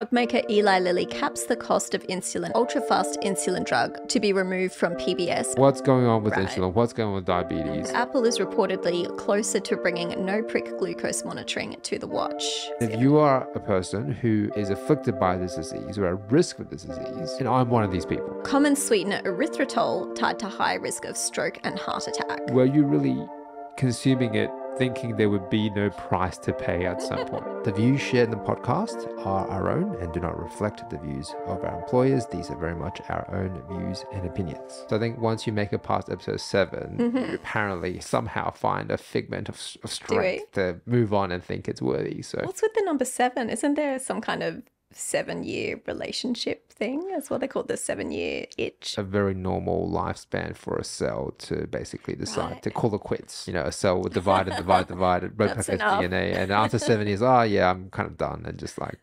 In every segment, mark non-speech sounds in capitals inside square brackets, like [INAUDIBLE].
Drug maker Eli Lilly caps the cost of insulin, ultra-fast insulin drug, to be removed from PBS. What's going on with Right. insulin? What's going on with diabetes? Apple is reportedly closer to bringing no-prick glucose monitoring to the watch. If you are a person who is afflicted by this disease or at risk of this disease, and I'm one of these people, Common sweetener erythritol tied to high risk of stroke and heart attack. were you really consuming it thinking there would be no price to pay at some point? [LAUGHS] The views shared in the podcast are our own and do not reflect the views of our employers. These are very much our own views and opinions. So I think once you make it past episode 7 mm-hmm. you apparently somehow find a figment of, of strength to move on and think it's worthy. So What's with the number seven? Isn't there some kind of seven-year relationship thing? That's what they call the seven-year itch. a very normal lifespan for a cell to basically decide Right. to call it quits. You know, a cell would divide and divide, divide, [LAUGHS] replicate enough. DNA, and after seven years, oh yeah, I'm kind of done, and just like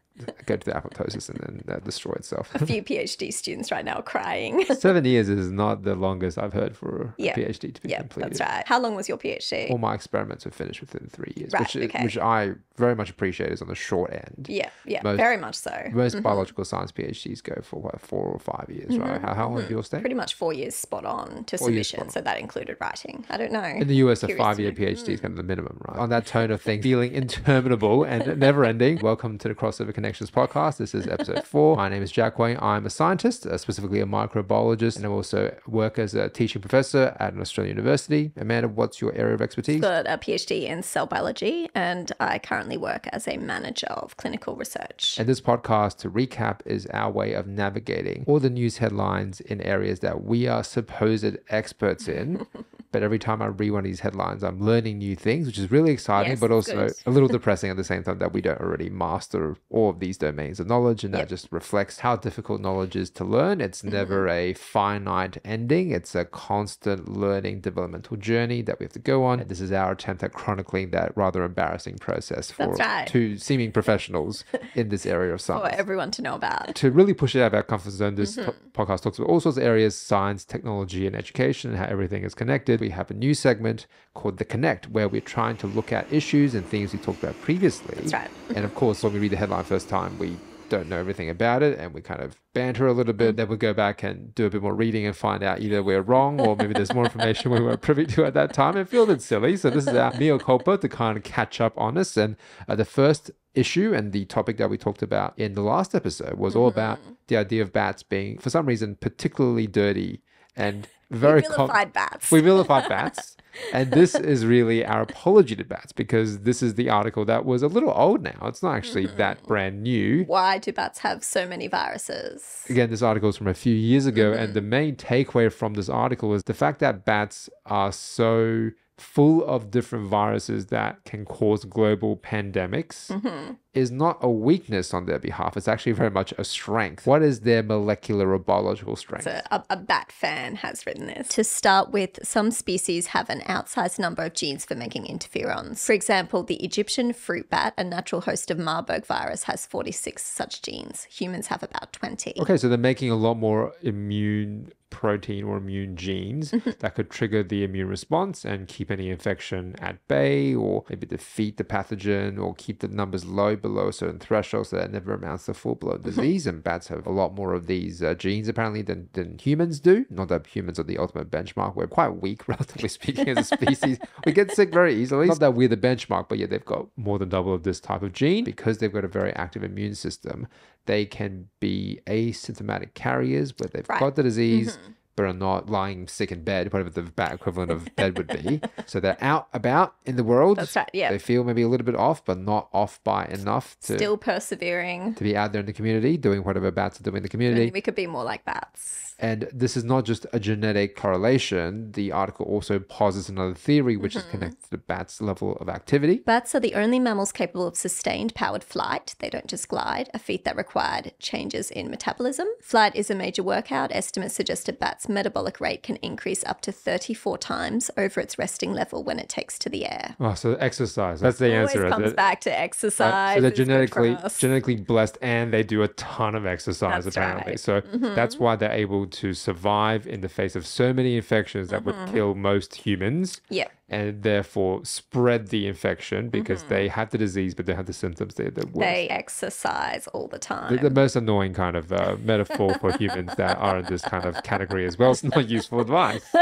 go to the apoptosis and then uh, destroy itself. A few PhD students right now are crying. [LAUGHS] seven years is not the longest I've heard for a. PhD to be yeah, completed. that's right. How long was your PhD? All my experiments were finished within three years, Right, which, okay. which I very much appreciate is on the short end. yeah, yeah, Most- very much so. Most biological science PhDs go for what, four or five years, right? How, how long did yours stay? Mm-hmm. Pretty much four years spot on to Four submission, spot so that included writing. I don't know. In the US, a Curious five year. PhD is kind of the minimum, right? On that tone of things, [LAUGHS] feeling interminable and never ending. Welcome to the Crossover Connections podcast. This is episode [LAUGHS] four. My name is Jack Wang. I'm a scientist, uh, specifically a microbiologist, and I also work as a teaching professor at an Australian university. Amanda, what's your area of expertise? got a PhD in cell biology, and I currently work as a manager of clinical research. And this podcast, to recap, is our way of navigating all the news headlines in areas that we are supposed experts in. [LAUGHS] but every time I read one of these headlines, I'm learning new things, which is really exciting, Yes, but also good. a little [LAUGHS] depressing at the same time that we don't already master all of these domains of knowledge. And that Yep. just reflects how difficult knowledge is to learn. It's Mm-hmm. never a finite ending, it's a constant learning developmental journey that we have to go on. And this is our attempt at chronicling that rather embarrassing process for right. two seeming professionals [LAUGHS] in this area of science for everyone to know about. to really push it out of our comfort zone, this Mm-hmm. po- podcast talks about all sorts of areas science, technology, and education, and how everything is connected. We have a new segment called The Connect, where we're trying to look at issues and things we talked about previously. That's right. And of course, when we read the headline first time, we don't know everything about it and we kind of banter a little Mm. bit. Then we go back and do a bit more reading and find out either we're wrong or maybe there's more information we weren't privy to at that time and feel a bit silly. So this is our mea culpa to kind of catch up on us. And uh, the first issue and the topic that we talked about in the last episode was all about Mm-hmm. the idea of bats being, for some reason, particularly dirty and very com- Vilified bats. we vilified bats. And this is really our apology to bats because this is the article that was a little old now. It's not actually that brand new. Why do bats have so many viruses? Again, this article is from a few years ago, and Mm-hmm. the main takeaway from this article is the fact that bats are so full of different viruses that can cause global pandemics Mm-hmm. is not a weakness on their behalf. It's actually very much a strength. What is their molecular or biological strength? So a, a bat fan has written this. To start with, some species have an outsized number of genes for making interferons. For example, the Egyptian fruit bat, a natural host of Marburg virus, has 46 such genes. Humans have about 20. Okay, so they're making a lot more immune protein or immune genes that could trigger the immune response and keep any infection at bay or maybe defeat the pathogen or keep the numbers low below a certain threshold so that it never amounts to full-blown disease. And bats have a lot more of these uh, genes apparently than, than humans do. Not that humans are the ultimate benchmark. We're quite weak, [LAUGHS] relatively speaking, as a species. We get sick very easily. Not that we're the benchmark, but yeah, they've got more than double of this type of gene because they've got a very active immune system. They can be asymptomatic carriers where they've Right. got the disease. Mm-hmm. But are not lying sick in bed, whatever the bat equivalent of bed would be. [LAUGHS] So they're out about in the world. That's right, yeah. They feel maybe a little bit off, but not off by enough to, Still persevering. to be out there in the community, doing whatever bats are doing in the community. We could be more like bats. And this is not just a genetic correlation. The article also posits another theory, which is connected to bat's level of activity. Bats are the only mammals capable of sustained powered flight. They don't just glide, a feat that required changes in metabolism. Flight is a major workout. Estimates suggest a bat's metabolic rate can increase up to 34 times over its resting level when it takes to the air. Oh, so exercise. That's the answer. Always comes back to uh, exercise. so they're is good for genetically genetically blessed and they do a ton of exercise That's apparently. right. Mm-hmm. So that's why they're able able to survive in the face of so many infections that Mm-hmm. would kill most humans Yeah. and therefore spread the infection because they had the disease but they had the symptoms. They're the. Mm-hmm. They exercise all the time. the, the most annoying kind of uh, metaphor for humans that are in this kind of category as well. It's not useful advice. [LAUGHS]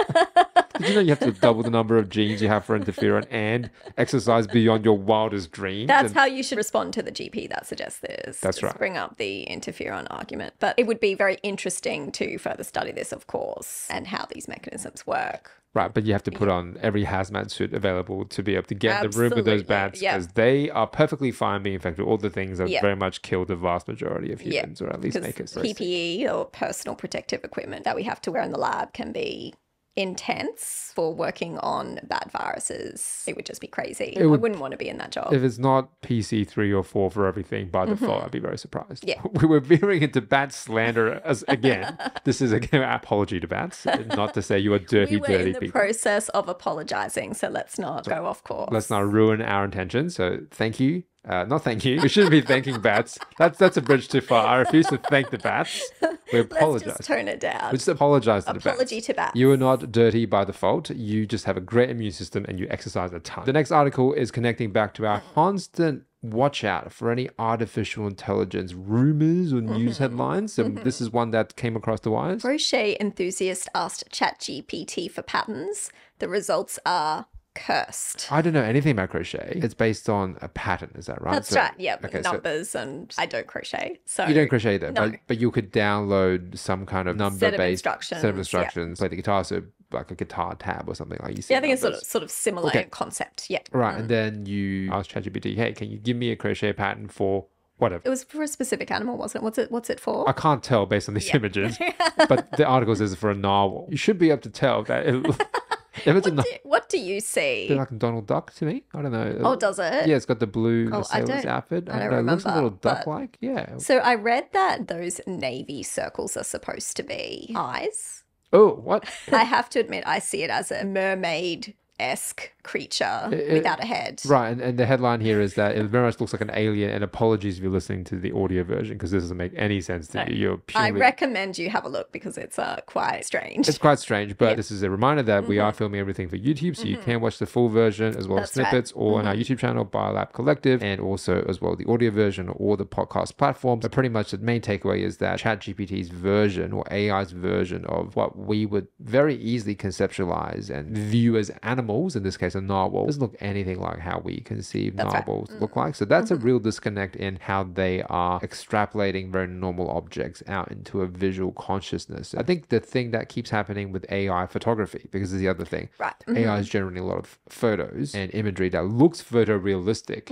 Did you know you have to double the number of genes you have for interferon and exercise beyond your wildest dreams? That's And- how you should respond to the GP that suggests this. That's Just right. Bring up the interferon argument. But it would be very interesting to further study this, of course, and how these mechanisms work. Right, but you have to put on every hazmat suit available to be able to get in the room with those bats because they are perfectly fine being infected with all the things that Yeah. very much kill the vast majority of humans, or at least make us. PPE or personal protective equipment that we have to wear in the lab can be intense for working on bad viruses. It would just be crazy. I would- wouldn't want to be in that job. If it's not PC three or four for everything by default, I'd be very surprised. Mm-hmm. Yeah. [LAUGHS] we were veering into bat slander as again. [LAUGHS] this is again [LAUGHS] an apology to bats, not to say you are dirty, we were dirty in the people. process of apologizing, so let's not go off course. Let's not ruin our intention. So thank you. Uh, not thank you. We shouldn't be thanking bats. That's that's a bridge too far. I refuse to thank the bats. [LAUGHS] We apologize. Let's just tone it down. We just apologize to the bats. Apology to bats. You are not dirty by default. You just have a great immune system and you exercise a ton. The next article is connecting back to our constant watch out for any artificial intelligence rumors or news headlines. So this is one that came across the wires. Crochet enthusiast asked ChatGPT for patterns. The results are cursed. I don't know anything about crochet. It's based on a pattern, is that right? That's So- right. Yeah, Okay, so numbers and I don't crochet. So you don't crochet though, No. but, but you could download some kind of number Set of based set instructions, of yeah. instructions, play the guitar, so like a guitar tab or something like you see. Yeah, I think it's sort of sort of similar Okay. concept. Yeah. Right, and mm. then you ask ChatGPT, "Hey, can you give me a crochet pattern for whatever?" It was for a specific animal, wasn't it? What's it what's it for? I can't tell based on these images, [LAUGHS] but the article says it's for a narwhal. You should be able to tell that it, if it's a [LAUGHS] what, do, what do you see? bit like Donald Duck to me. I don't know. Oh, does it? Yeah, it's got the blue Oh, I sailor's don't- outfit. I don't know, It looks a little duck-like. Yeah. So I read that those navy circles are supposed to be eyes. Oh, what? [LAUGHS] I have to admit, I see it as a mermaid esque creature it- without a head. Right, and, and the headline here is that it very much looks like an alien. And apologies if you're listening to the audio version because this doesn't make any sense to No. you. You're I recommend you have a look because it's uh, quite strange. It's quite strange, but this is a reminder that we are filming everything for YouTube, so you can watch the full version as well as Mm-hmm. That's right. snippets, or on our YouTube channel, Biolab Collective, and also as well the audio version or the podcast platforms. But pretty much the main takeaway is that ChatGPT's version or AI's version of what we would very easily conceptualize and view as animals, in this case a narwhal, doesn't look anything like how we conceive That's right. Mm-hmm. narwhals look like. So that's a real disconnect in how they are extrapolating very normal objects out into a visual consciousness. I think the thing that keeps happening with AI photography, because is the other thing, Right. AI is generating a lot of photos and imagery that looks photorealistic.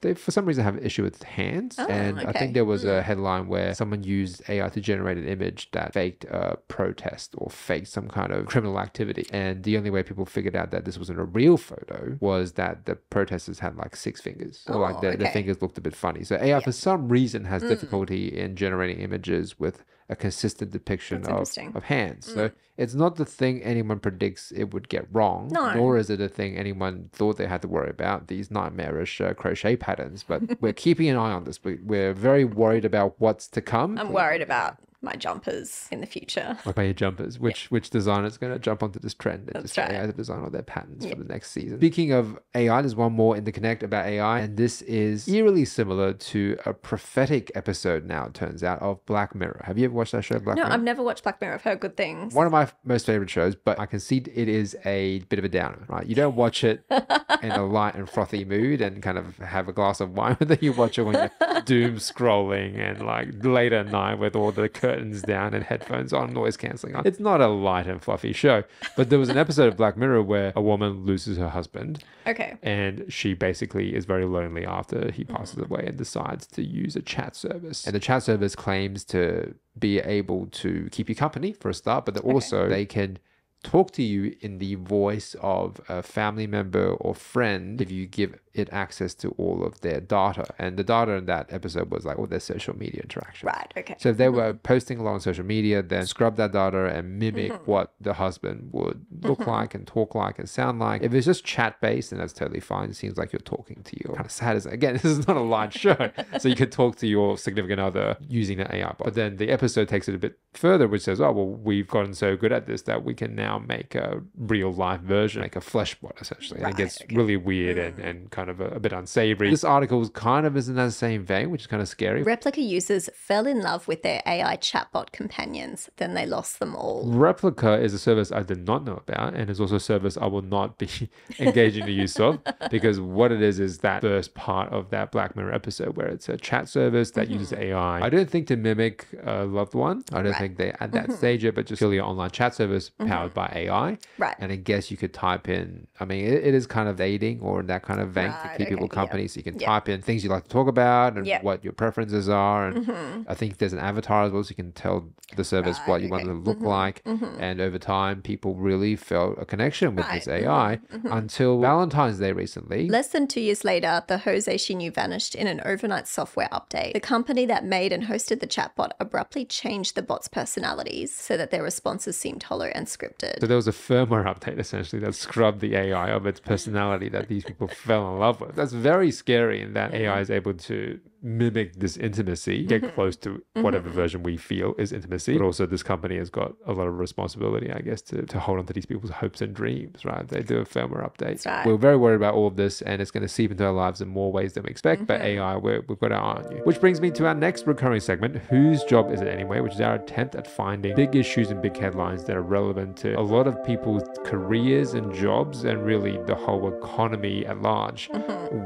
They, for some reason, have an issue with hands. Mm-hmm. Oh, and I think there was a headline where someone used AI to generate an image that faked a protest or faked some kind of criminal activity. And the only way people figured out that this wasn't a real photo was that the protesters had like six fingers, or like Oh, the, the okay. Mm. fingers looked a bit funny. So AI, for some reason, has difficulty in generating images with a consistent depiction That's of. Mm. of hands. So it's not the thing anyone predicts it would get wrong, No. nor is it a thing anyone thought they had to worry about, these nightmarish uh, crochet patterns. But we're keeping an eye on this. We- We're very worried about what's to come. I'm worried about my jumpers in the future. What about your jumpers? Which which designer's going to jump onto this trend and That's just right. AI to design all their patterns for the next season? Speaking of AI, there's one more in the Connect about AI, and this is eerily similar to a prophetic episode now, it turns out, of Black Mirror. Have you ever watched that show, Black No, Mirror? I've never watched Black Mirror. I've heard good things. one of my most favorite shows, but I concede it is a bit of a downer, right? You don't watch it [LAUGHS] in a light and frothy mood and kind of have a glass of wine, [LAUGHS] but then you watch it when you're [LAUGHS] doom scrolling and like late at night with all the curtains down and headphones on, noise cancelling on. It's not a light and fluffy show, but there was an episode of Black Mirror where a woman loses her husband Okay. and she basically is very lonely after he passes mm. away and decides to use a chat service. And the chat service claims to be able to keep you company for a start, but that also they can talk to you in the voice of a family member or friend if you give it access to all of their data. And the data in that episode was like all their social media interactions. Right. Okay. So if they were mm-hmm. posting a lot on social media, then scrub that data and mimic Mm-hmm. what the husband would look mm-hmm. like and talk like and sound like. If it's just chat based, then that's totally fine. It seems like you're talking to your kind of sad as again, [LAUGHS] this is not a live show. so you could talk to your significant other using the AI bot. But then the episode takes it a bit further, which says, Oh, well, we've gotten so good at this that we can now make a real life version, like a flesh bot essentially. and it gets okay. really weird and, mm. and kind of a, a bit unsavory. This article is kind of is in that same vein, which is kind of scary. Replika users fell in love with their AI chatbot companions, then they lost them all. Replika is a service I did not know about, and is also a service I will not be [LAUGHS] engaging the use of because what it is is that first part of that Black Mirror episode where it's a chat service that uses mm-hmm. AI. I don't think to mimic a loved one. I don't Right. think they at that mm-hmm. stage yet, but just purely an online chat service powered mm-hmm. by AI. Right. And I guess you could type in. I mean, it, it is kind of dating or in that kind of vein to Right, keep people okay, yeah. company. So you can Yeah. type in things you like to talk about and Yeah. Mm-hmm. what your preferences are. And mm-hmm. I think there's an avatar as well, so you can tell the service what Right, you want okay. them to look mm-hmm. like. Mm-hmm. And over time, people really felt a connection with this Right, AI until Valentine's Day recently. Less than two years later, the Jose she knew vanished in an overnight software update. The company that made and hosted the chatbot abruptly changed the bot's personalities so that their responses seemed hollow and scripted. So there was a firmware update essentially that scrubbed the AI of its personality that these people fell in love with. That's very scary in that AI is mm-hmm. able to mimic this intimacy, get mm-hmm. close to mm-hmm. whatever version we feel is intimacy. But also this company has got a lot of responsibility, I guess, to, to hold on to these people's hopes and dreams, right? They do a firmware update. Right. We're very worried about all of this and it's going to seep into our lives in more ways than we expect. But mm-hmm. AI, we're, we've got our eye on you. Which brings me to our next recurring segment, Whose Job Is It Anyway? Which is our attempt at finding big issues and big headlines that are relevant to a lot of people's careers and jobs and really the whole economy at large.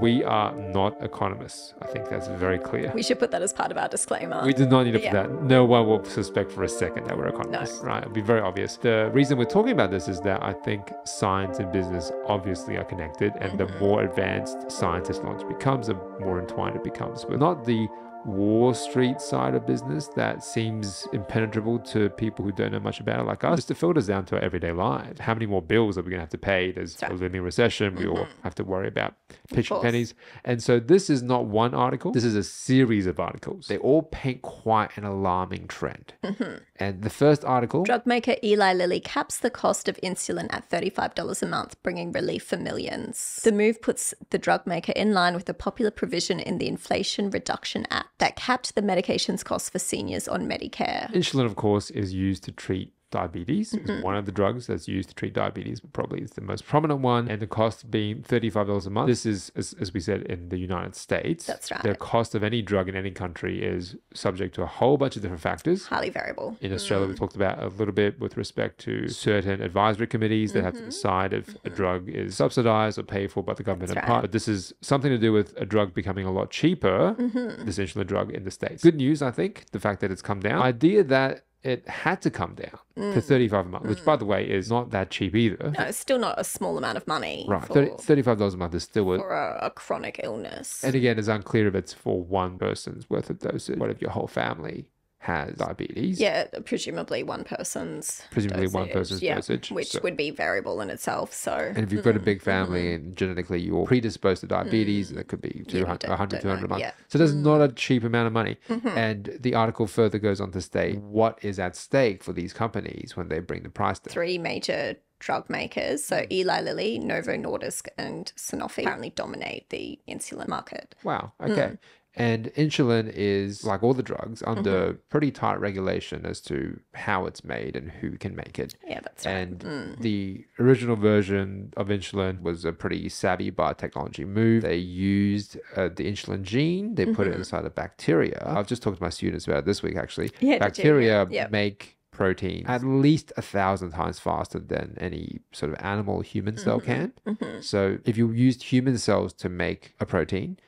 We are not economists. I think that's very clear. We should put that as part of our disclaimer. We do not need to put Yeah. that. No one will suspect for a second that we're economists, right? It'll be very obvious. The reason we're talking about this is that I think science and business obviously are connected, and the mm-hmm. more advanced science and technology becomes, the more entwined it becomes. But not the Wall Street side of business that seems impenetrable to people who don't know much about it like us. Just it filters down to our everyday lives. How many more bills are we going to have to pay? There's a looming recession. We all mm-hmm. have to worry about pitching pennies. And so this is not one article. This is a series of articles. They all paint quite an alarming trend. Mm-hmm. And the first article, Drug maker Eli Lilly caps the cost of insulin at $35 a month, bringing relief for millions. The move puts the drug maker in line with the popular provision in the Inflation Reduction Act that capped the medication's costs for seniors on Medicare. insulin, of course, is used to treat diabetes. Mm-hmm. It's one of the drugs that's used to treat diabetes, but probably is the most prominent one. And the cost being $35 a month. This is, as, as we said, in the United States. That's right. The cost of any drug in any country is subject to a whole bunch of different factors. Highly variable. In Australia, Mm. we talked about a little bit with respect to certain advisory committees that Mm-hmm. have to decide if a drug is subsidized or paid for by the government That's in part. right. But this is something to do with a drug becoming a lot cheaper, Mm-hmm. this insulin drug in the States. Good news, I think, the fact that it's come down. Idea that it had to come down Mm. to 35 a month, which, by the way, is not that cheap either. No, it's still not a small amount of money Right, for, $35 a month is still a, for a, a chronic illness. and again, it's unclear if it's for one person's worth of dosage. What if your whole family has diabetes? yeah, presumably one person's Presumably one person's yeah, dosage, which so- would be variable in itself. So And if you've got a big Mm-hmm. family and genetically you're predisposed to diabetes, that could be 200, don't- 100, 200 a month. yeah. Mm-hmm. So that's not a cheap amount of money. And the article further goes on to state what is at stake for these companies when they bring the price down. three major drug makers, Mm. so Eli Lilly, Novo Nordisk, and Sanofi, currently dominate the insulin market. Wow. Mm. And insulin is, like all the drugs, under Mm-hmm. pretty tight regulation as to how it's made and who can make it. Yeah, that's right. Mm. And the original version of insulin was a pretty savvy biotechnology move. They used uh, the insulin gene, they put it inside a bacteria. I've just talked to my students about it this week, actually. Mm-hmm. Yeah, bacteria Yeah. make protein at least a thousand times faster than any sort of animal human cell Mm-hmm. can. So if you used human cells to make a protein,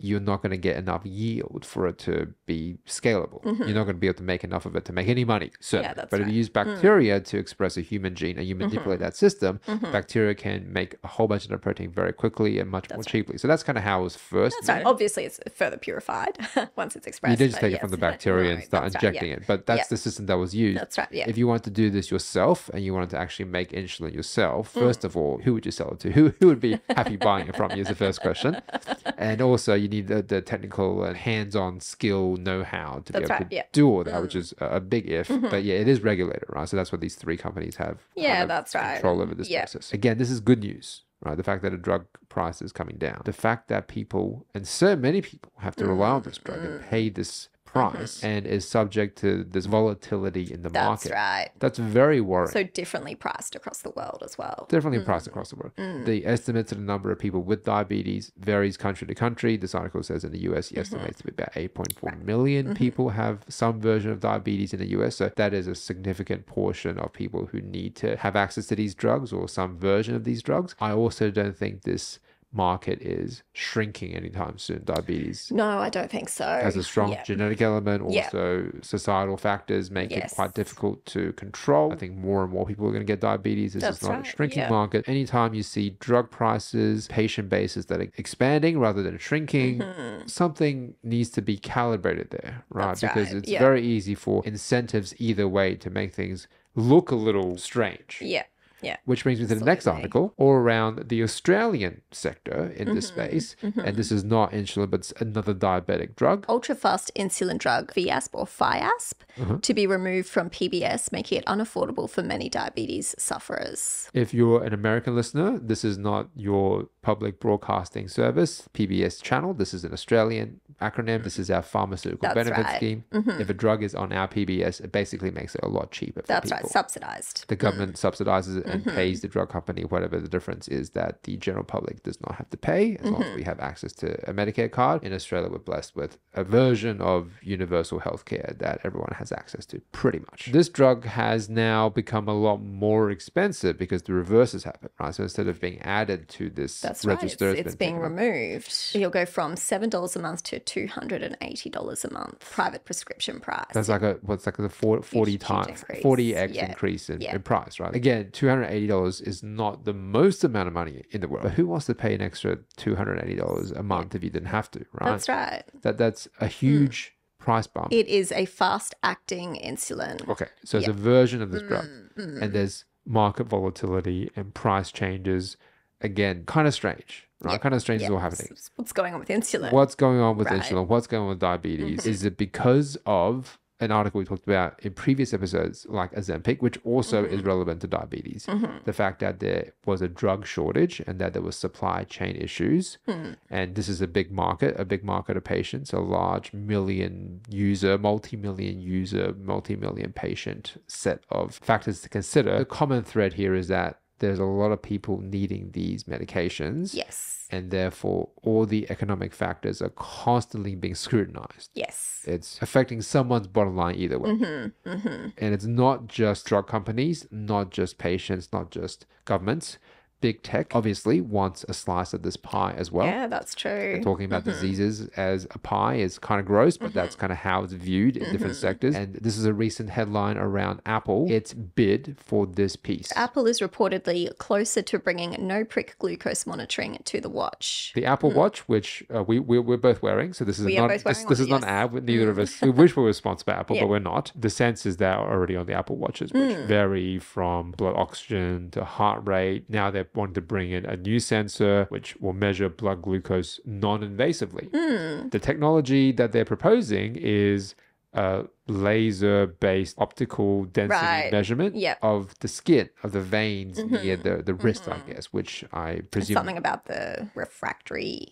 you're not going to get enough yield for it to be scalable. Mm-hmm. You're not going to be able to make enough of it to make any money. Certainly. that's but if right. Mm. you use bacteria to express a human gene and you Mm-hmm. manipulate that system, bacteria can make a whole bunch of that protein very quickly and much more cheaply. So that's kind of how it was first. That's right. Obviously, it's further purified [LAUGHS] once it's expressed. You did just take it from the [LAUGHS] bacteria and start that's right, injecting yeah. it. But that's Yeah. the system that was used. That's right, yeah. If you wanted to do this yourself and you wanted to actually make insulin yourself, Mm. first of all, who would you sell it to? Who, who would be happy buying it from you is the first question. [LAUGHS] And also, you need the, the technical and hands on skill know how to be able right, to yeah. Mm. do all that, which is a, big if. But yeah, it is regulated, right? So that's what these three companies have. Yeah, that's right. Control over this Yeah. process. Again, this is good news. Right, the fact that a drug price is coming down, the fact that people and so many people have to rely on this drug Mm-hmm. and pay this price and is subject to this volatility in the That's market. That's right. That's very worrying. So differently priced across the world as well. Definitely Mm. priced across the world. The estimates of the number of people with diabetes varies country to country. This article says in the US, Mm-hmm. he estimates to be about 8.4 million people have some version of diabetes in the US. So that is a significant portion of people who need to have access to these drugs or some version of these drugs. I also don't think this market is shrinking anytime soon. Diabetes No, I don't think so. has a strong Yeah. genetic element. Also, societal factors make it quite difficult to control. I think more and more people are going to get diabetes. This That's is not right, a shrinking yeah. market. Anytime you see drug prices, patient bases that are expanding rather than shrinking, something needs to be calibrated there, right? Mm-hmm. That's because right, it's very easy for incentives either way to make things look a little strange. Yeah. Yeah. Which brings me to the next article, all around the Australian sector in this Mm-hmm. space. And this is not insulin, but it's another diabetic drug. Ultra fast insulin drug VIASP or FIASP Uh-huh. to be removed from PBS, making it unaffordable for many diabetes sufferers. If you're an American listener, this is not your public broadcasting service, PBS channel. This is an Australian acronym. This is our pharmaceutical That's benefit right. scheme. If a drug is on our PBS, it basically makes it a lot cheaper for That's people. right, subsidized. the government subsidizes it and Mm-hmm. pays the drug company whatever the difference is that the general public does not have to pay as long as Mm-hmm. we have access to a Medicare card. In Australia, we're blessed with a version of universal healthcare that everyone has access to pretty much. This drug has now become a lot more expensive because the reverse has happened, right? So instead of being added to this That's right. It's, register, it's being removed. You'll go from seven dollars a month to two hundred and eighty dollars a month. Private prescription price. That's like a what's like a 40, 40 huge times increase. 40x Yeah. increase in, Yeah. in price, right? Again, $280 is not the most amount of money in the world. But who wants to pay an extra $280 a month if you didn't have to, right? That's right. That that's a huge price bump. It is a fast acting insulin. okay, so it's a version of this drug, Mm-hmm. and there's market volatility and price changes. Again, kind of strange, right? Yeah. Kind of strange is all happening. What's going on with insulin? What's going on with Right. Mm-hmm. insulin? What's going on with diabetes? Is it because of an article we talked about in previous episodes, like Ozempic, which also Mm-hmm. is relevant to diabetes? The fact that there was a drug shortage and that there was supply chain issues, Hmm. and this is a big market, a big market of patients, a large million user, multi-million user, multi-million patient set of factors to consider. The common thread here is that there's a lot of people needing these medications Yes. And therefore all the economic factors are constantly being scrutinized. Yes. It's affecting someone's bottom line either way. Mm-hmm. Mm-hmm. And it's not just drug companies, not just patients, not just governments. Big tech obviously wants a slice of this pie as well. yeah, that's true. Talking about diseases as a pie is kind of gross, but that's kind of how it's viewed in different sectors. And this is a recent headline around Apple. Its bid for this piece. Apple is reportedly closer to bringing no prick glucose monitoring to the watch. the Apple Watch, which uh, we, we we're both wearing. So this is Hmm. We not this, this one, is not an ad. Neither of us. [LAUGHS] We wish we were sponsored by Apple, Yeah. but we're not. The sensors that are already on the Apple Watches, which Hmm. vary from blood oxygen to heart rate. Now they're wanting to bring in a new sensor which will measure blood glucose non-invasively. Hmm. The technology that they're proposing is a laser-based optical density Right. measurement Yep. of the skin of the veins near the, the wrist, I guess, which I presume Something about the refractory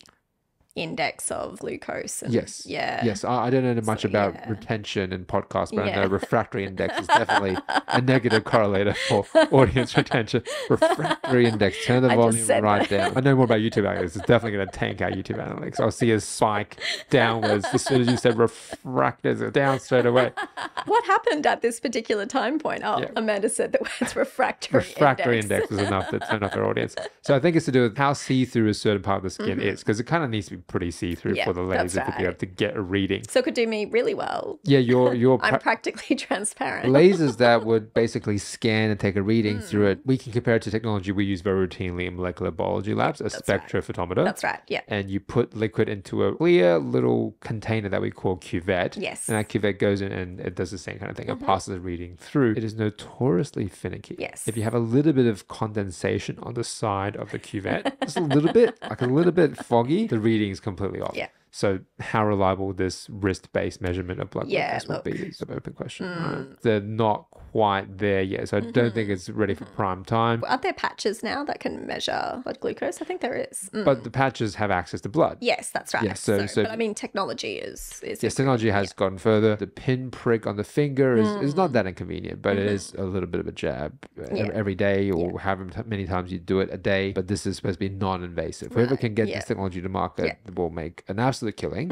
index of glucose. And, Yes. Yeah. Yes. I, I don't know much So, about yeah. retention and podcasts, but I know refractory index is definitely a negative correlator for [LAUGHS] audience retention. Refractory index, turn the I volume right that. down. I know more about YouTube analytics. It's definitely going to tank our YouTube analytics. I'll see a spike downwards as soon as you said refractors, down straight away. what happened at this particular time point? Oh, Yeah. Amanda said the words refractory, refractory index. index. was enough to turn off our audience. So I think it's to do with how see-through a certain part of the skin mm-hmm. is, because it kind of needs to be pretty see-through Mm-hmm. Yeah, for the laser to be able to get a reading. So it could do me really well. Yeah, your [LAUGHS] your I'm pra- practically [LAUGHS] transparent. lasers that would basically scan and take a reading through Mm. it. We can compare it to technology we use very routinely in molecular biology labs, a right. spectrophotometer. That's right. Yeah. and you put liquid into a clear little container that we call cuvette. Yes. Mm-hmm. And that cuvette goes in and it does the same kind of thing. It passes a reading through. It is notoriously finicky. Yes. If you have a little bit of condensation on the side of the cuvette, just a little bit, [LAUGHS] like a little bit foggy, the reading is completely off. Yeah. So how reliable this wrist-based measurement of blood Yeah, glucose be look. Mm. is an open question. right? They're not quite there yet. So I don't think it's ready for prime time. Aren't there patches now that can measure blood glucose? I think there is. Mm. But the patches have access to blood. Yes, that's right. Yeah, so- so- but I mean, technology is is Yes, technology has gone further. The pin prick on the finger is, is Mm. not that inconvenient, but Mm-hmm. it is a little bit of a jab uh, Yeah. every day or however many times you do it a day. But this is supposed to be non invasive. Whoever Right, can get yeah. this technology to market Yeah. Mm-hmm. will make an absolute killing.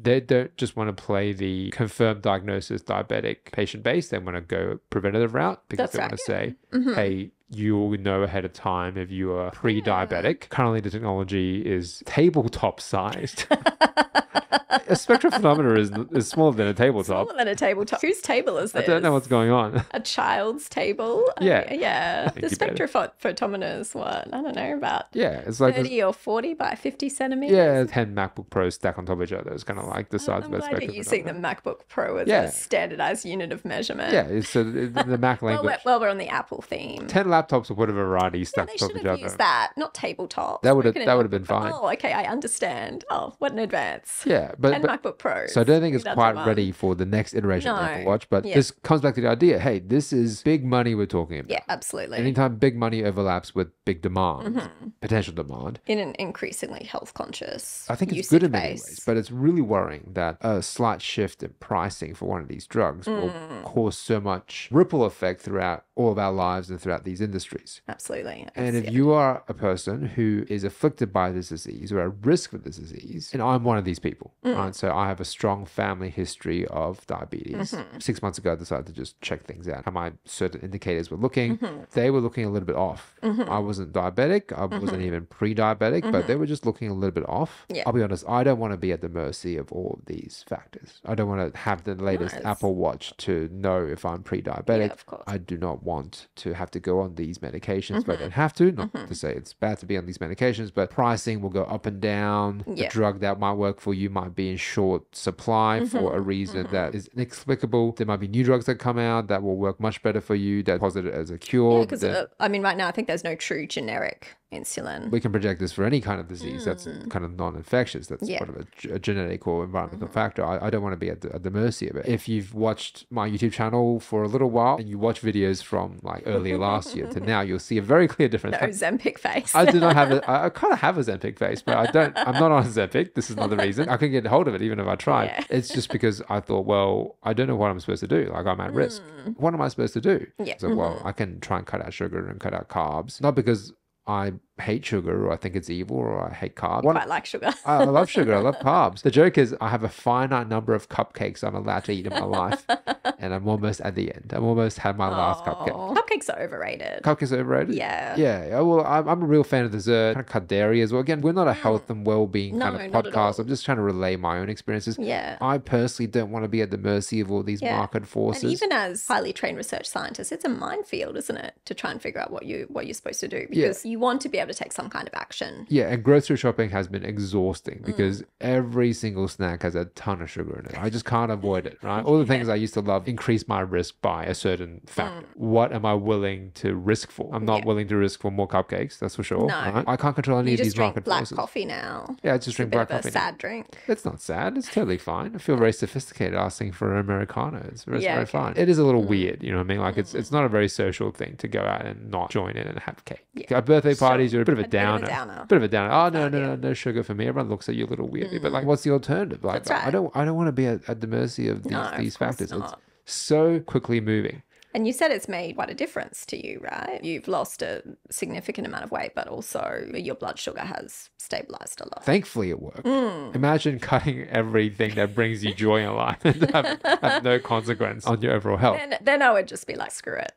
They don't just want to play the confirmed diagnosis diabetic patient base, they want to go preventative route because That's they right, want to say, mm-hmm. hey, you'll know ahead of time if you are pre diabetic. Currently, the technology is tabletop sized. [LAUGHS] a spectrophotometer is, is smaller than a tabletop. smaller than a tabletop. Whose table is that? I don't know what's going on. [LAUGHS] a child's table. I Yeah. mean, yeah. [LAUGHS] The spectrophotometer is what? I don't know about Yeah, it's like this, thirty or forty by fifty centimeters. yeah, ten MacBook Pros stacked on top of each other. It's kind of like the size I'm of a you're using the. MacBook Pro as Yeah. a standardized unit of measurement. Yeah, it's so the, the [LAUGHS] Mac Well, language. we're, well, we're on the Apple theme. Ten laptops of whatever variety Yeah, stacked they on top should of each have other. used that, not tabletop. That would've- that would've been fine. Oh, okay, I understand. Oh, what an advance. Yeah, but, and but MacBook Pros. So I don't think it's quite ready for the next iteration of Apple Watch. But Yeah. this comes back to the idea. Hey, this is big money we're talking about. Yeah, absolutely. Anytime big money overlaps with big demand, Mm-hmm. potential demand, in an increasingly health conscious. I think it's good in many base. ways, but it's really worrying that a slight shift in pricing for one of these drugs will Mm. cause so much ripple effect throughout all of our lives and throughout these industries. Absolutely. Can And if it. you are a person who is afflicted by this disease or at risk for this disease, and I'm one of these people, Mm. right? So I have a strong family history of diabetes. Mm-hmm. Six months ago, I decided to just check things out, how my certain indicators were looking. Mm-hmm. They were looking a little bit off. I wasn't diabetic, I wasn't even pre diabetic, but they were just looking a little bit off. Mm-hmm. Yeah. I'll be honest, I don't want to be at the mercy of all of these factors. I don't want to have the latest it's- Apple Watch to know if I'm pre diabetic. of course. I do not want to have to go on these medications, but I Mm-hmm. don't have to. Not to say it's bad to be on these medications, but pricing will go up and down. The drug that might work for you might be in short supply for Mm-hmm. a reason that is inexplicable. There might be new drugs that come out that will work much better for you, that posit it as a cure. because uh, I mean, right now I think there's no true generic insulin. we can project this for any kind of disease that's kind of non-infectious that's Mm. Yeah. part of a, a genetic or environmental factor I, I don't want to be at the, at the mercy of it if you've watched my youtube channel for a little while and you watch videos from like earlier [LAUGHS] last year to now you'll see a very clear difference no Ozempic face. I do not have a. [LAUGHS] I, I kind of have a Ozempic face, but I don't. I'm not on Ozempic. This is another reason. I couldn't get hold of it even if I tried. Yeah. It's just because I thought, well, I don't know what I'm supposed to do. Like I'm at risk. What am I supposed to do? Mm. Yeah. So well, I can try and cut out sugar and cut out carbs, not because I hate sugar or I think it's evil or I hate carbs. What- quite like sugar. I I love sugar. I love [LAUGHS] carbs. The joke is, I have a finite number of cupcakes I'm allowed to eat in my life, [LAUGHS] and I'm almost at the end. I'm almost had my last cupcake. Oh, Cupcakes are overrated. Cupcakes are overrated. Yeah. Yeah. yeah, Well, I'm, I'm a real fan of dessert. Kind of cut dairy as well. Again, we're not a health and well-being kind Mm. Of podcast. I'm just trying to relay my own experiences. Yeah. I personally don't want to be at the mercy of all these Yeah. market forces. And even as highly trained research scientists, it's a minefield, isn't it, to try and figure out what you what you're supposed to do because you want to be able to take some kind of action. yeah, and grocery shopping has been exhausting Mm. because every single snack has a ton of sugar in it. I just can't avoid it, right? [LAUGHS] All the things I used to love increase my risk by a certain factor. What am I willing to risk for? I'm not Mm. Yeah. willing to risk for more cupcakes, that's for sure. No. right? I can't control any You of just these drink market black forces. coffee now. Yeah, I just It's a drink black of a coffee. now. sad drink. It's not sad. It's totally fine. I feel very sophisticated asking for an Americano. It's, it's Yeah, very okay. fine. It is a little weird, you know what I mean? Like it's it's not a very social thing to go out and not join in and have cake. At birthday parties, you're a bit of a A bit of a downer. downer. Bit of a downer. Oh no, no, no, no sugar for me. Everyone looks at you a little weirdly. But like, what's the alternative? Like, That's right. I don't, I don't want to be at, at the mercy of these No, these course factors. It's. So quickly moving. And you said it's made quite a difference to you, right? You've lost a significant amount of weight, but also your blood sugar has stabilized a lot. Thankfully, it worked. Mm. Imagine cutting everything that brings you joy in life and have, have no consequence on your overall health. And then I would just be like, screw it.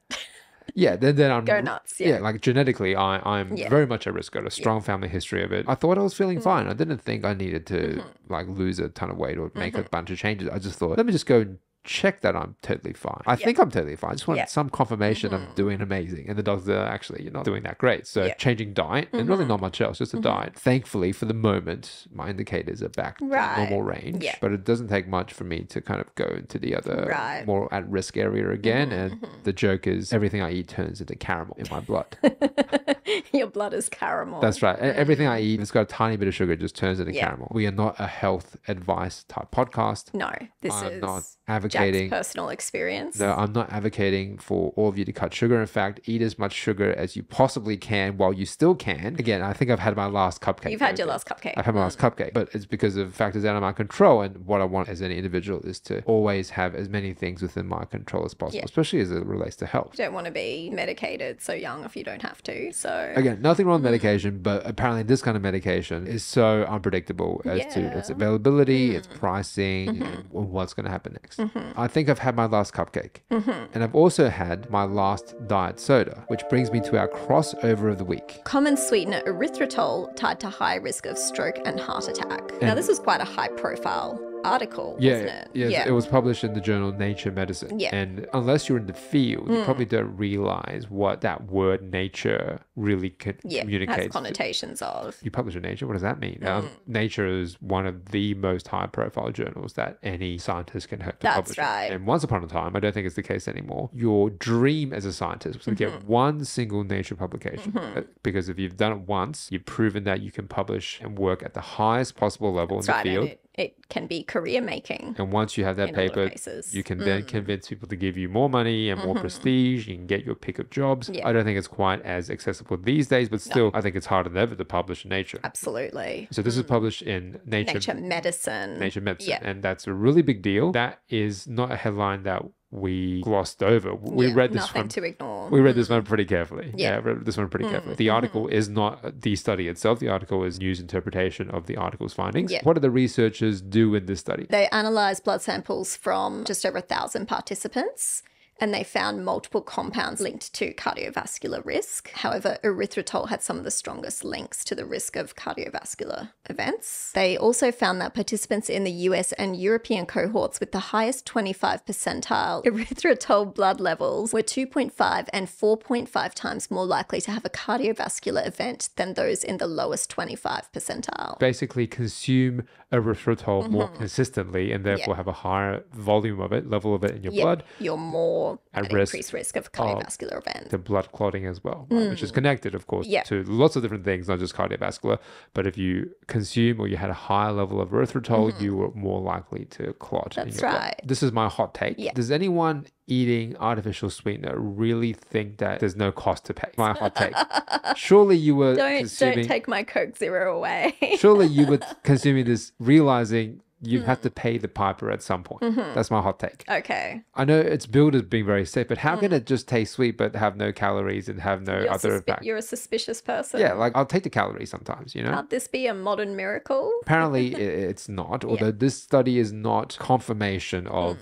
Yeah, then then I'm Go nuts, yeah. like genetically, I I'm Yeah. very much at risk. Got a strong family history of it. I thought I was feeling fine. I didn't think I needed to Mm-hmm. like lose a ton of weight or make a bunch of changes. I just thought, let me just go check that I'm totally fine. I think I'm totally fine. I just want Yeah. Mm-hmm. some confirmation I'm doing amazing. And the doctor actually, you're not doing that great. So Yeah. Mm-hmm. changing diet and really not much else, just a diet. Thankfully, for the moment, my indicators are back to normal range. Yeah. But it doesn't take much for me to kind of go into the other Right. Mm-hmm, more at risk area again. And the joke is everything I eat turns into caramel in my blood. [LAUGHS] your blood is caramel. That's right. E- Everything I eat, if it's got a tiny bit of sugar, it just turns into Yeah. caramel. We are not a health advice type podcast. no, this I'm is not Jack's advocating. personal experience. No, I'm not advocating for all of you to cut sugar. In fact, eat as much sugar as you possibly can while you still can. Again, I think I've had my last cupcake. You've had your last cupcake. I've had my last cupcake, but it's because of factors out of my control. And what I want as an individual is to always have as many things within my control as possible, Yeah. especially as it relates to health. You don't want to be medicated so young if you don't have to. So Again, nothing Mm. wrong with medication, but apparently this kind of medication is so unpredictable as to its Yeah. availability, its Mm. pricing, Mm-hmm. and what's going to happen next. I think I've had my last cupcake. Mm-hmm. And I've also had my last diet soda, which brings me to our crossover of the week. Common sweetener erythritol tied to high risk of stroke and heart attack. now, this was quite a high profile article, Yeah, wasn't it? yes, it was published in the journal Nature Medicine. Yeah. Mm. And unless you're in the field, you probably don't realize what that word nature really co- yeah, has communicates. connotations of. you publish in Nature. What does that mean? Um, Mm. Nature is one of the most high-profile journals that any scientist can hope to That's publish. right. And once upon a time, I don't think it's the case anymore. Your dream as a scientist was to Mm-hmm. get one single Nature publication, Uh, because if you've done it once, you've proven that you can publish and work at the highest possible level That's in the right. field. It, can be career making. And once you have that in a lot of paper, you can then convince people to give you more money and more prestige. You can get your pick of jobs. Mm-hmm. Yeah. I don't think it's quite as accessible these days, but still, I think it's harder than ever to publish in Nature. Absolutely. So this is published in Nature, Mm. Nature medicine. Nature Medicine, Yeah. and that's a really big deal. That is not a headline that we glossed over. We Yeah, read this nothing one. to ignore. We read this mm-hmm. one pretty carefully. Yeah. Yeah, read this one pretty mm. carefully. The mm-hmm. article is not the study itself. The article is news interpretation of the article's findings. Yeah. What do the researchers do in this study? They analysed blood samples from just over a thousand participants and they found multiple compounds linked to cardiovascular risk. However, erythritol had some of the strongest links to the risk of cardiovascular events. They also found that participants in the US and European cohorts with the highest 25 percentile [LAUGHS] erythritol blood levels were 2.5 and 4.5 times more likely to have a cardiovascular event than those in the lowest 25 percentile. basically consume erythritol more mm-hmm. consistently and therefore have a higher volume of it, level of it in your Yeah, blood, you're more At at risk increased risk of cardiovascular events. The blood clotting as well, right, which is connected, of course, Mm. Yeah. to lots of different things, not just cardiovascular. But if you consume or you had a higher level of erythritol, you were more likely to clot. Mm-hmm. That's your blood. right. This is my hot take. Yeah. Does anyone eating artificial sweetener really think that there's no cost to pay? My hot take. [LAUGHS] Surely you were Don't consuming. don't take my Coke Zero away. surely you were [LAUGHS] consuming this realizing you Mm. have to pay the piper at some point. Mm-hmm. That's my hot take. okay. I know it's billed as being very safe, but how can it just taste sweet but have no calories and have no Mm. You're, other suspi- you're a suspicious person. Yeah, like I'll take the calories sometimes, you know? Can't this be a modern miracle? Apparently [LAUGHS] it's not, although this study is not confirmation of Mm.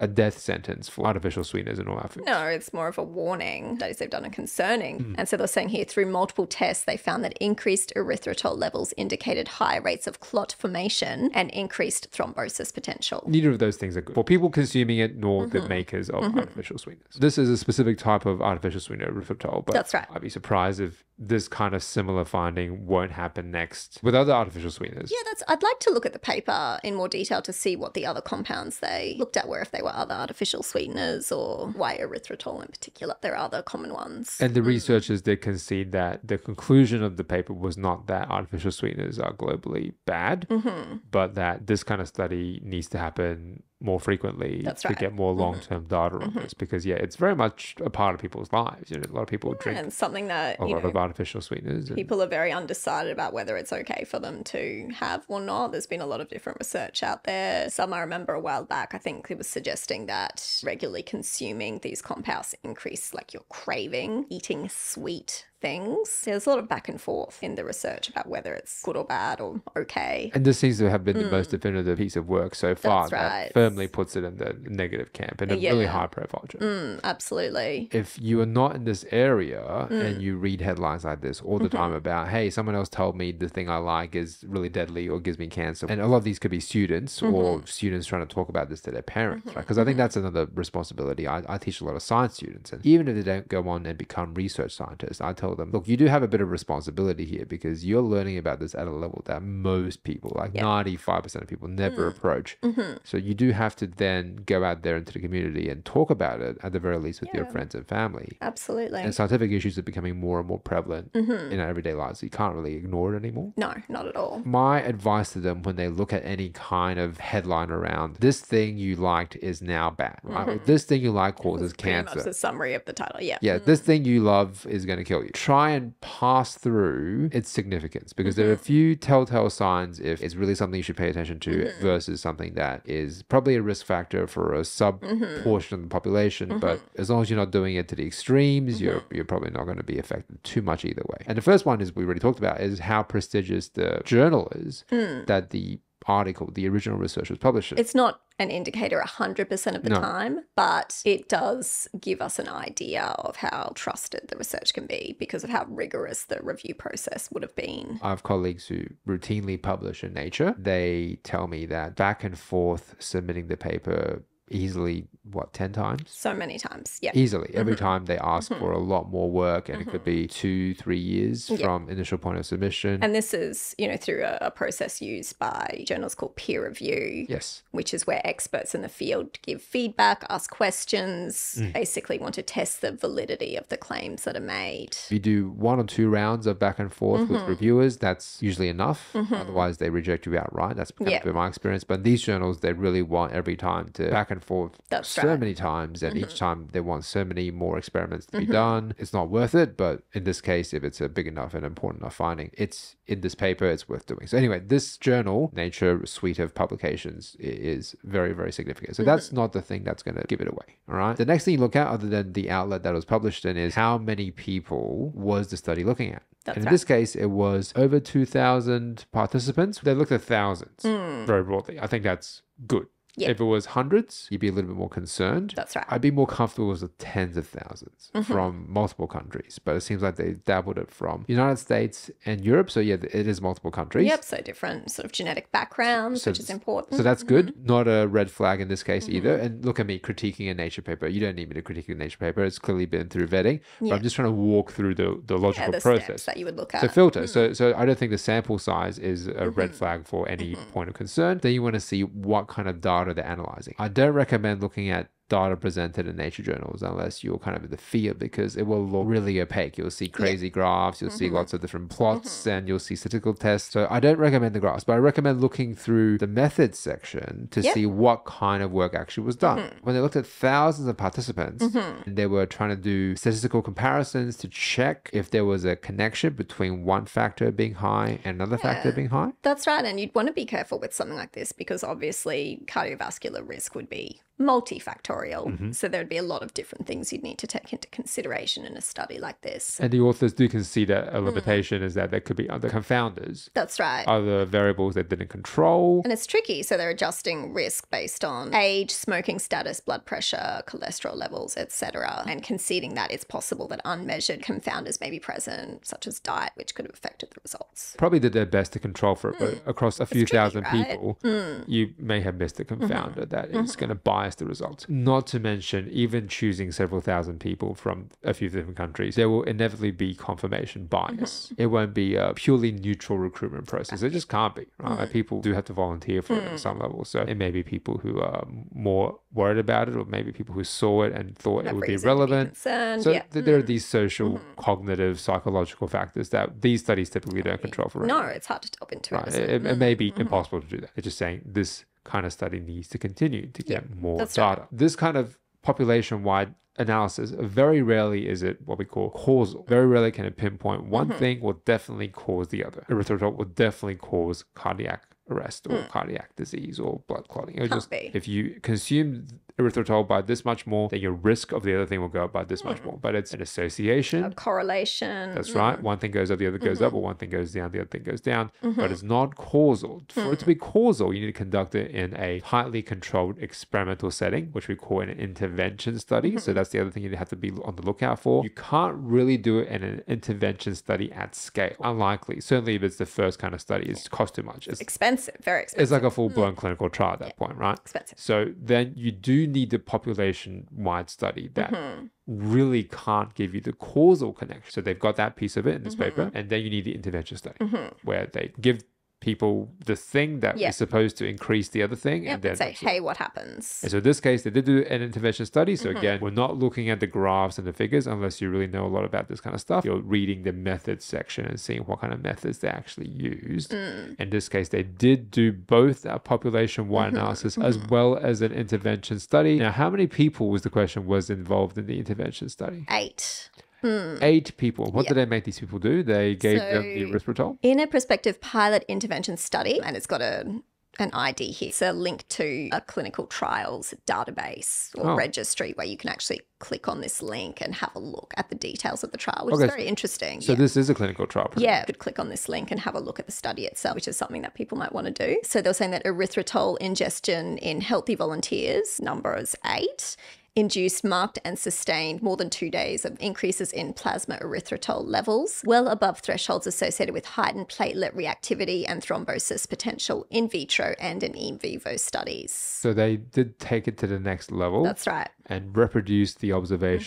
A death sentence for artificial sweeteners in all our foods. No, it's more of a warning. Studies they've done are concerning. Hmm. And so they're saying here through multiple tests, they found that increased erythritol levels indicated high rates of clot formation and increased thrombosis potential. Neither of those things are good for people consuming it, nor Mm-hmm. the makers of artificial sweeteners. This is a specific type of artificial sweetener, erythritol, but That's right. I'd be surprised if this kind of similar finding won't happen next with other artificial sweeteners. Yeah, that's. I'd like to look at the paper in more detail to see what the other compounds they looked at were, if they were other artificial sweeteners or why erythritol in particular. There are other common ones. And the researchers did concede that the conclusion of the paper was not that artificial sweeteners are globally bad, Mm-hmm. but that this kind of study needs to happen more frequently That's to right. Mm-hmm. get more long-term data on this because yeah it's very much a part of people's lives you know a lot of people drink and something that a lot know of artificial sweeteners and- people are very undecided about whether it's okay for them to have or not. There's been a lot of different research out there. Some I remember a while back, I think it was suggesting that regularly consuming these compounds increase like your craving, eating sweet things. There's a lot of back and forth in the research about whether it's good or bad or okay. And this seems to have been the most definitive piece of work so far Mm. That's that right. firmly puts it in the negative camp in a really high profile job. Mm, absolutely. If you are not in this area Mm. and you read headlines like this all the Mm-hmm. time about, hey, someone else told me the thing I like is really deadly or gives me cancer. And a lot of these could be students Mm-hmm. or students trying to talk about this to their parents, right? Because I think that's another responsibility. I, I teach a lot of science students, and even if they don't go on and become research scientists, I tell them, look, you do have a bit of responsibility here because you're learning about this at a level that most people, like 95% of people, never Mm. approach. Mm-hmm. So you do have to then go out there into the community and talk about it at the very least with your friends and family. Absolutely. And scientific issues are becoming more and more prevalent Mm-hmm. in our everyday lives. You can't really ignore it anymore. no, not at all. My advice to them when they look at any kind of headline around this thing you liked is now bad, right? Or this thing you like causes Mm-hmm. Pretty much the summary of the title. Yeah. Yeah, this thing you love is going to kill you. Try and pass through its significance because there are a Mm-hmm. few telltale signs if it's really something you should pay attention to Mm-hmm. versus something that is probably a risk factor for a sub Mm-hmm. portion of the population. But as long as you're not doing it to the extremes, you're Mm-hmm. you're probably not going to be affected too much either way. And the first one is we already talked about is how prestigious the journal is Hmm. that the article, the original research was published. It's not an indicator 100% of the No. time, but it does give us an idea of how trusted the research can be because of how rigorous the review process would have been. I have colleagues who routinely publish in Nature. They tell me that back and forth submitting the paper easily, what, 10 times? So many times. Yeah. Easily. Every Mm-hmm. time they ask for a lot more work, and it could be two, three years from initial point of submission. And this is, you know, through a, a process used by journals called peer review. yes. Which is where experts in the field give feedback, ask questions, Mm. basically want to test the validity of the claims that are made. If you do one or two rounds of back and forth Mm-hmm. with reviewers, that's usually enough. Otherwise, they reject you outright. That's kind Yeah. of been my experience. But these journals, they really want every time to back and forth That's so right. Mm-hmm. many times, and each time they want so many more experiments to be done. It's not worth it. But in this case, if it's a big enough and important enough finding, it's in this paper, it's worth doing. So anyway, this journal, Nature suite of publications, is very, very significant. So Mm-hmm. that's not the thing that's going to give it away. All right. The next thing you look at, other than the outlet that was published in, is how many people was the study looking at. That's and in right. this case, it was over 2,000 participants. They looked at thousands very broadly. I think that's good. Yeah. If it was hundreds, you'd be a little bit more concerned. That's right. I'd be more comfortable with the tens of 1000s Mm-hmm. from multiple countries, but it seems like they dabbled it from United States and Europe. So yeah, it is multiple countries. Yep, so different sort of genetic backgrounds, So which is important. So that's good. Not a red flag in this case Mm-hmm. either. And look at me critiquing a nature paper. You don't need me to critique a nature paper. It's clearly been through vetting. But Yeah. I'm just trying to walk through the, the yeah, logical the process. that you would look at. at. filter. Mm. So, so I don't think the sample size is a Mm-hmm. red flag for any point of concern. Then you want to see what kind of data they're analyzing. I don't recommend looking at data presented in nature journals unless you're kind of in the field because it will look really opaque. You'll see crazy graphs, you'll Mm-hmm. see lots of different plots, and you'll see statistical tests. So I don't recommend the graphs, but I recommend looking through the methods section to Yep. see what kind of work actually was done. Mm-hmm. When they looked at thousands of participants, and they were trying to do statistical comparisons to check if there was a connection between one factor being high and another factor being high. That's right. And you'd want to be careful with something like this because obviously cardiovascular risk would be multifactorial. Mm-hmm. So there'd be a lot of different things you'd need to take into consideration in a study like this. And the authors do concede that Mm. a limitation is that there could be other confounders, That's right. other variables they didn't control. And it's tricky. So they're adjusting risk based on age, smoking status, blood pressure, cholesterol levels, etc. And conceding that it's possible that unmeasured confounders may be present, such as diet, which could have affected the results. Probably did their best to control for it, but across a few tricky, thousand right? people, you may have missed a confounder that is going to bias the results. Not to mention, even choosing several thousand people from a few different countries, there will inevitably be confirmation bias. Mm-hmm. It won't be a purely neutral recruitment process. It just can't be. Right? Like, people do have to volunteer for it at mm. some level. So it may be people who are more worried about it, or maybe people who saw it and thought it would be relevant. concerned. So yeah. th- there are mm. these social, mm-hmm. cognitive, psychological factors that these studies typically don't control for. No, it's hard to delve into Right. it. isn't It, it? it may be mm-hmm. impossible to do that. It's just saying this kind of study needs to continue to get more that's right. data. This kind of population wide analysis, very rarely is it what we call causal. Very rarely can it pinpoint one Mm-hmm. thing will definitely cause the other. Erythritol will definitely cause cardiac arrest or cardiac disease or blood clotting. It Mm. Just be. if you consume erythritol by this much more, then your risk of the other thing will go up by this Mm. much more. But it's an association. A correlation. That's mm, right. One thing goes up, the other goes Mm-hmm. up, or one thing goes down, the other thing goes down. But it's not causal. For it to be Mm. causal, you need to conduct it in a tightly controlled experimental setting, which we call an intervention study. Mm-hmm. So that's the other thing you have to be on the lookout for. You can't really do it in an intervention study at scale. Unlikely. Certainly, if it's the first kind of study, it's cost too much. It's, Expensive, very expensive. it's like a full blown clinical trial at that point, right? expensive. So then you do need the population wide study that Mm-hmm. really can't give you the causal connection. So they've got that piece of it in this Mm-hmm. paper. And then you need the intervention study where they give people the thing that Yeah. is supposed to increase the other thing. Yep, and then say, hey, what happens? And so in this case, they did do an intervention study. So Mm-hmm. again, we're not looking at the graphs and the figures unless you really know a lot about this kind of stuff. You're reading the methods section and seeing what kind of methods they actually used. Mm. In this case, they did do both a population-wide Mm-hmm. analysis as well as an intervention study. Now, how many people was the question was involved in the intervention study? Eight. Hmm. Eight people. What did they make these people do? They gave them the erythritol. In a prospective pilot intervention study, and it's got a an ID here. It's a link to a clinical trials database or Oh. registry where you can actually click on this link and have a look at the details of the trial, which Okay, is very interesting. So yeah. this is a clinical trial. pretty Yeah, you could click on this link and have a look at the study itself, which is something that people might want to do. So they were saying that erythritol ingestion in healthy volunteers, number is eight, induced marked and sustained more than two days of increases in plasma erythritol levels, well above thresholds associated with heightened platelet reactivity and thrombosis potential in vitro and in in vivo studies. So they did take it to the next level. That's right. and reproduce the observation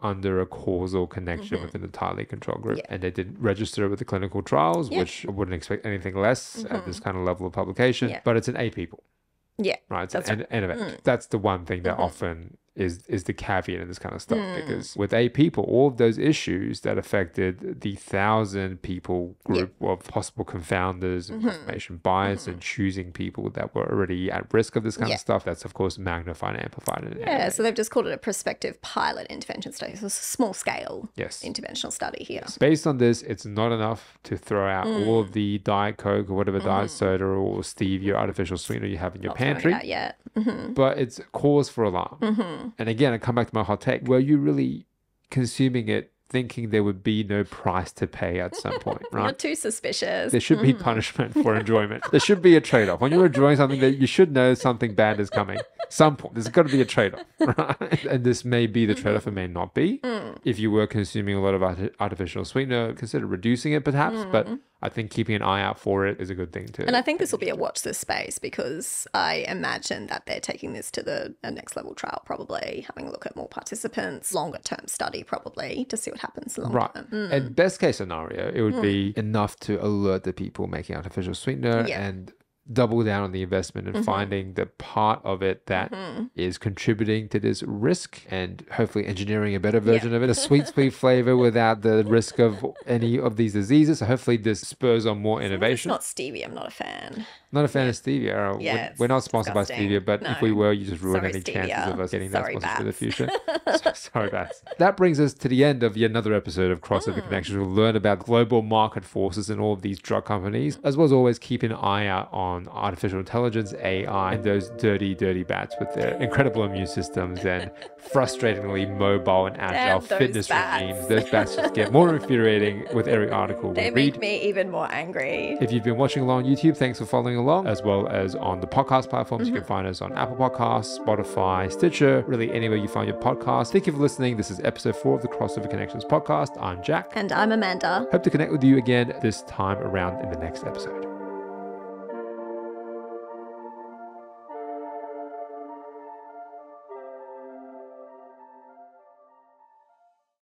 Mm-hmm. under a causal connection within a tightly controlled group. And they didn't register it with the clinical trials, Yeah. Mm-hmm. which I wouldn't expect anything less at this kind of level of publication. Yeah. But it's an eight people, Yeah. right? It's That's an, an event. That's the one thing that often is is the caveat in this kind of stuff hmm. because with eight people, all of those issues that affected the thousand people group of possible confounders and mm-hmm. confirmation bias mm-hmm. and choosing people that were already at risk of this kind Yeah. of stuff, that's of course magnified and amplified. in Yeah, so they've just called it a prospective pilot intervention study. So it's a small scale Yes. interventional study here. Based on this, it's not enough to throw out Mm. all of the Diet Coke or whatever Diet mm-hmm. Soda or stevia artificial sweetener you have in your Not pantry, yet. but it's cause for alarm. Mm-hmm. And again, I come back to my hot take. Were you really consuming it thinking there would be no price to pay at some point, [LAUGHS] right? too suspicious. There should be punishment for enjoyment. There should be a trade off. When you're enjoying something that you should know something bad is coming. Some point. There's got to be a trade off, [LAUGHS] right? And this may be the trade off, it may not be. Mm. If you were consuming a lot of artificial sweetener, consider reducing it perhaps. But I think keeping an eye out for it is a good thing too. Mm. And I think this will be a watch this space because I imagine that they're taking this to the next level trial, probably having a look at more participants, longer term study, probably to see what happens long Right. term. Mm. And best case scenario, it would be enough to alert the people making artificial sweetener Yeah. and double down on the investment and mm-hmm. finding the part of it that mm-hmm. is contributing to this risk and hopefully engineering a better version of it, a sweet, sweet [LAUGHS] flavor without the risk of any of these diseases. So hopefully this spurs on more It's innovation. not stevia, I'm not a fan. Not a fan of stevia. uh, we're- Yeah, we're, not sponsored by disgusting. stevia, but if we were, you just ruin Sorry, any chances of us getting Sorry, that sponsored for the future. So- [LAUGHS] [LAUGHS] Sorry, Bats. That brings us to the end of yet another episode of Crossover Hmm. Connections. We'll learn about global market forces and all of these drug companies, as well as always keep an eye out on artificial intelligence, AI, and those dirty, dirty bats with their incredible immune systems and [LAUGHS] frustratingly mobile and agile fitness bats. regimes. Those bats just get more infuriating with every article we read. They make me even more angry. If you've been watching along on YouTube, thanks for following along, as well as on the podcast platforms. Mm-hmm. You can find us on Apple Podcasts, Spotify, Stitcher, really anywhere you find your podcast. Thank you for listening. This is episode four of the Crossover Connections podcast. I'm Jack. And I'm Amanda. Hope to connect with you again this time around in the next episode.